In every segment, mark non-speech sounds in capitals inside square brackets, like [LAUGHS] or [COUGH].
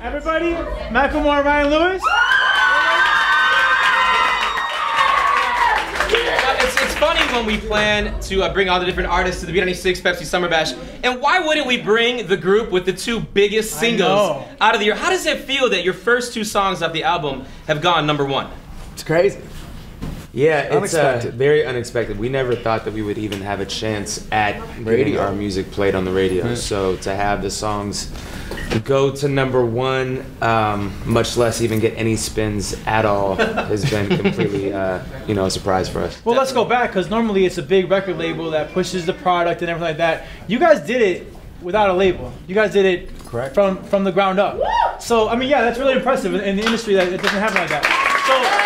Everybody, Macklemore, Ryan Lewis. It's, it's funny when we plan to uh, bring all the different artists to the B96 Pepsi Summer Bash. And why wouldn't we bring the group with the two biggest singles out of the year? How does it feel that your first two songs off the album have gone number one? It's crazy. Yeah, it's uh, very unexpected. We never thought that we would even have a chance at getting Radio. our music played on the radio. So to have the songs go to number one, um, much less even get any spins at all, [LAUGHS] has been completely, uh, you know, a surprise for us. Well, let's go back because normally it's a big record label that pushes the product and everything like that. You guys did it without a label. You guys did it Correct. from from the ground up. So I mean, yeah, that's really impressive in, in the industry that it doesn't happen like that. So, what? Why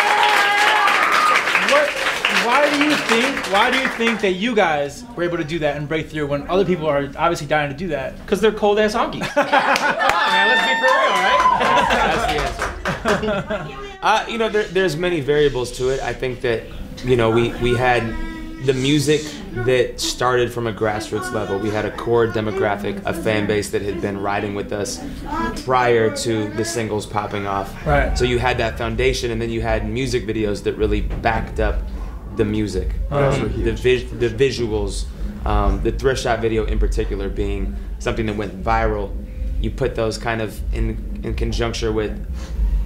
do you think? Why do you think that you guys were able to do that and break through when other people are obviously dying to do that? Because they're cold ass honkies. Come [LAUGHS] on, man, let's be for real, right? That's the answer. [LAUGHS] uh, you know, there, there's many variables to it. I think that, you know, we, we had the music that started from a grassroots level. We had a core demographic, a fan base that had been riding with us prior to the singles popping off. Right. So you had that foundation, and then you had music videos that really backed up the music, Um, the, vis- the visuals, um, the thrift shop video in particular being something that went viral. You put those kind of in in conjunction with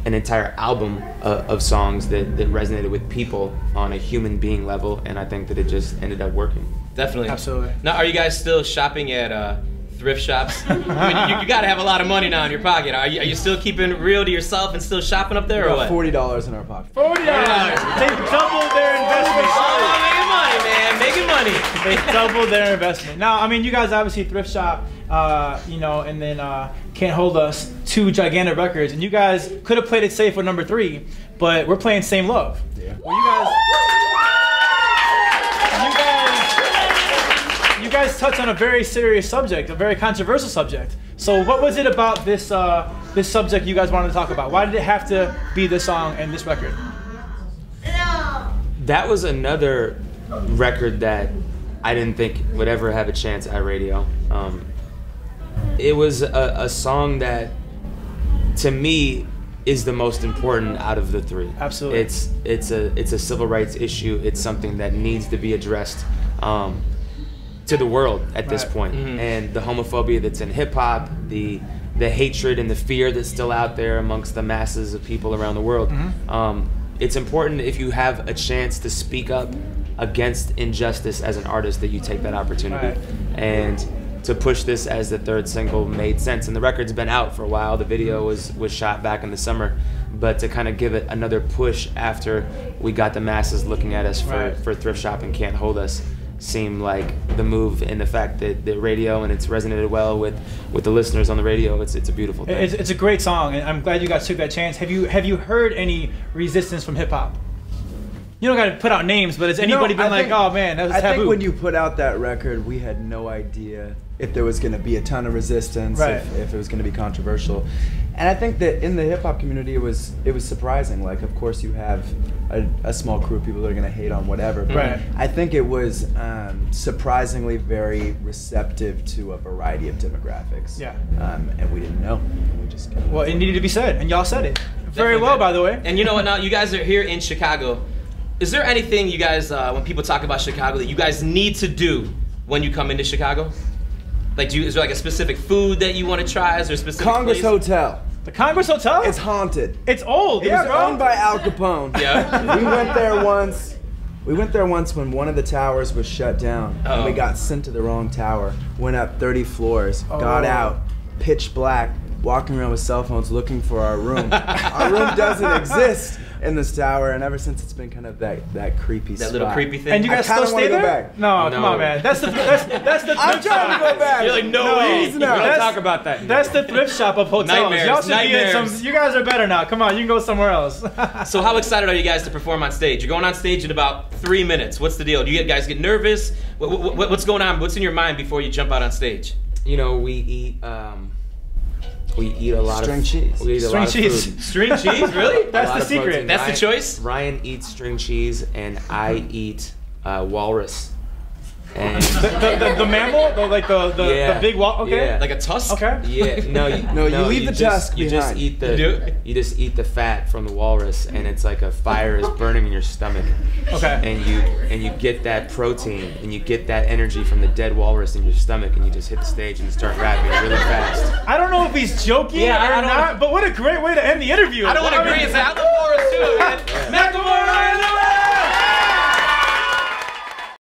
an entire album uh, of songs that, that resonated with people on a human being level, and I think that it just ended up working. Definitely. Absolutely. Now, are you guys still shopping at uh, thrift shops? I [LAUGHS] mean, you, you got to have a lot of money now in your pocket. Are you, are you still keeping real to yourself and still shopping up there, or what? Forty dollars in our pocket. Forty dollars. They doubled their they doubled their investment. Now, I mean, you guys obviously thrift shop, uh, you know, and then uh, can't hold us two gigantic records, and you guys could have played it safe with number three, but we're playing same love. Yeah. Well, you guys, you guys, you guys touch on a very serious subject, a very controversial subject. So, what was it about this uh, this subject you guys wanted to talk about? Why did it have to be this song and this record? That was another record that I didn't think would ever have a chance at radio. Um, it was a, a song that, to me, is the most important out of the three. Absolutely. It's it's a it's a civil rights issue. It's something that needs to be addressed um, to the world at this Right. point. And the homophobia that's in hip hop, the the hatred and the fear that's still out there amongst the masses of people around the world. Um, it's important if you have a chance to speak up against injustice as an artist that you take that opportunity. Right. And to push this as the third single made sense. And the record's been out for a while. The video was was shot back in the summer, but to kind of give it another push after we got the masses looking at us for, Right. for thrift shop and can't hold us seemed like the move and the fact that the radio and it's resonated well with with the listeners on the radio it's it's a beautiful thing It's, it's a great song, and I'm glad you guys took that chance. Have you have you heard any resistance from hip hop? You don't got to put out names, but has You know, anybody been I like, think- "Oh man, that was I taboo"? think when you put out that record, we had no idea if there was going to be a ton of resistance, Right. if, if it was going to be controversial. And I think that in the hip hop community, it was it was surprising. Like, of course, you have a, a small crew of people that are going to hate on whatever. But Right. I think it was um, surprisingly very receptive to a variety of demographics. Yeah. Um, and we didn't know. We just kinda well, it needed to be said, and y'all said it very Definitely, well, man. by the way. And you know what? Now you guys are here in Chicago. Is there anything you guys, uh, when people talk about Chicago, that you guys need to do when you come into Chicago? Like, do you, is there like a specific food that you want to try? Is there a specific Congress place? Hotel. The Congress Hotel. It's haunted. it's old. It yeah, was owned by Al Capone. [LAUGHS] Yeah. we went there once. We went there once when one of the towers was shut down, and we Oh. got sent to the wrong tower. Went up 30 floors, got Oh. out, pitch black, walking around with cell phones looking for our room. our room doesn't [LAUGHS] exist in this tower, and ever since it's been kind of that that creepy That little creepy thing. and you guys kinda still wanna stay go there? back. No, come on, man. That's the that's, that's the [LAUGHS] I'm thrift trying to go back. You're like, no No, way. he's We're not. gonna That's- talk about that. That's the thrift shop of hotels. Nightmares, Y'all should be in nightmares. some. You guys are better now. Come on, you can go somewhere else. [LAUGHS] So how excited are you guys to perform on stage? You're going on stage in about three minutes. What's the deal? Do you guys get nervous? What, what, what's going on? What's in your mind before you jump out on stage? you know we eat um, we eat a lot String of cheese. we eat a String lot cheese. of food [LAUGHS] String cheese, really? That's the secret. protein. That's the choice? Ryan eats string cheese and I eat uh, walrus And [LAUGHS] The, the, the, the mammal, the, like the the, Yeah. the big wall. Okay. Yeah. Like a tusk? Okay. yeah, no, you, [LAUGHS] No, you leave the just, tusk You just eat the You do? you just eat the fat from the walrus, and it's like a fire is burning in your stomach. Okay. And you and you get that protein and you get that energy from the dead walrus in your stomach, and you just hit the stage and start rapping really fast. I don't know if he's joking Yeah, or don't- but what a great way to end the interview. I don't want to agree mean- and say, I'm the forest too, man. [LAUGHS] Macklemore!